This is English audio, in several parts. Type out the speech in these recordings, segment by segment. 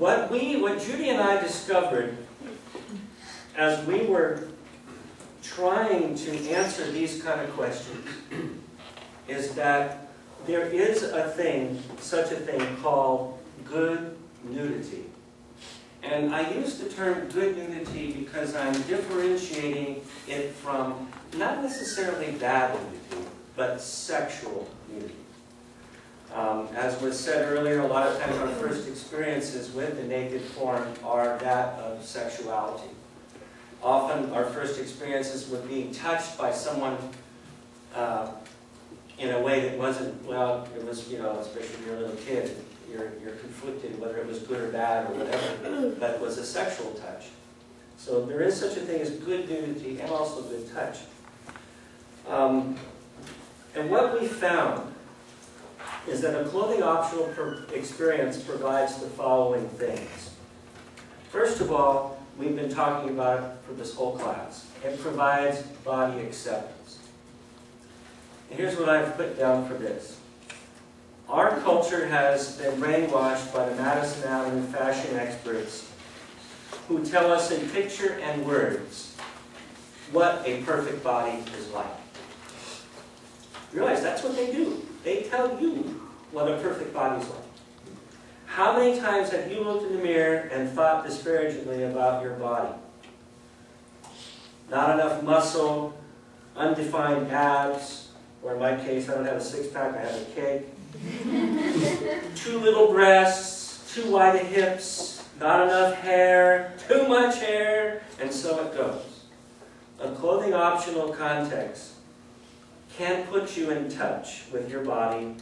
what we, what Judy and I discovered as we were trying to answer these kind of questions is that there is a thing, such a thing called good nudity. And I use the term good nudity because I'm differentiating it from not necessarily bad nudity, but sexual nudity. Um, as was said earlier, a lot of times our first experiences with the naked form are that of sexuality. Often our first experiences with being touched by someone uh, in a way that wasn't, well, it was, you know, especially when you're a little kid, you're, you're conflicted whether it was good or bad or whatever, but was a sexual touch. So there is such a thing as good nudity and also good touch. Um, and what we found is that a clothing optional per experience provides the following things. First of all, we've been talking about it for this whole class. It provides body acceptance. And here's what I've put down for this. Our culture has been brainwashed by the Madison Avenue fashion experts who tell us in picture and words what a perfect body is like. Realize that's what they do. They tell you what a perfect body is like. How many times have you looked in the mirror and thought disparagingly about your body? Not enough muscle, undefined abs, or in my case, I don't have a six-pack, I have a cake. Too little breasts, too wide hips, not enough hair, too much hair, and so it goes. A clothing optional context can put you in touch with your body,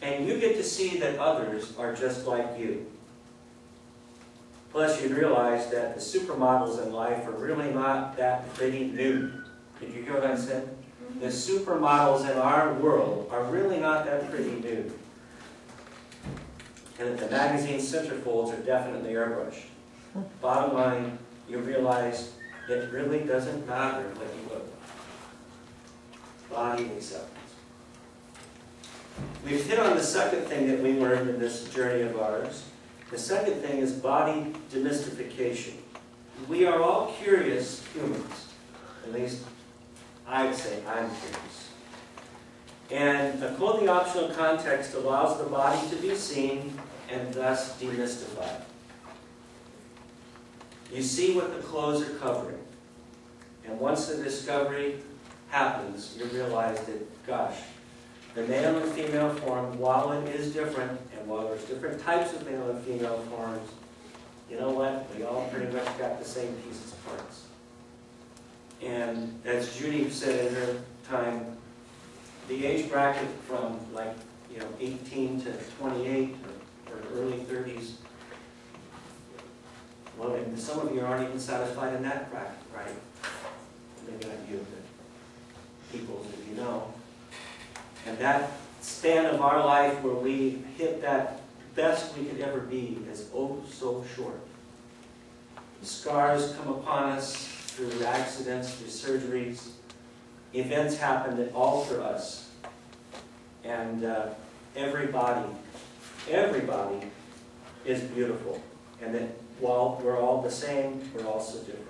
and you get to see that others are just like you. Plus, you realize that the supermodels in life are really not that pretty nude. Did you hear what I said? Mm-hmm. The supermodels in our world are really not that pretty nude. And that the magazine centerfolds are definitely airbrushed. Bottom line, you realize it really doesn't matter what you look like. Body acceptance. We've hit on the second thing that we learned in this journey of ours. The second thing is body demystification. We are all curious humans, at least I would say I'm curious. And a clothing optional context allows the body to be seen and thus demystified. You see what the clothes are covering. And once the discovery happens, you realize that, gosh, the male and female form, while it is different, and while there's different types of male and female forms, you know what? We all pretty much got the same pieces of parts. And as Judy said in her time, the age bracket from like, you know, 18 to 28 or, early 30s, well, and some of you aren't even satisfied in that bracket, right? Maybe not you, but people that you know. And that span of our life where we hit that best we could ever be is oh so short. The scars come upon us through accidents, through surgeries. Events happen that alter us. And uh, everybody, everybody is beautiful. And that while we're all the same, we're also different.